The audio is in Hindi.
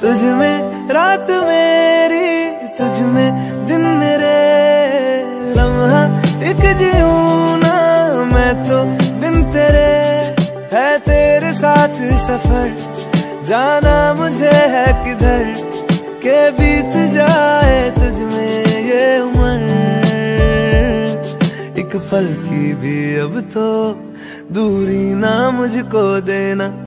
तुझ में, रात मेरी, तुझ में दिन मेरे लम्हा। एक जीऊं ना मैं तो बिन तेरे, है तेरे साथ सफ़र। जाना मुझे है किधर, के बीत जाए तुझ में ये उम्र। एक पल की भी अब तो दूरी ना मुझको देना।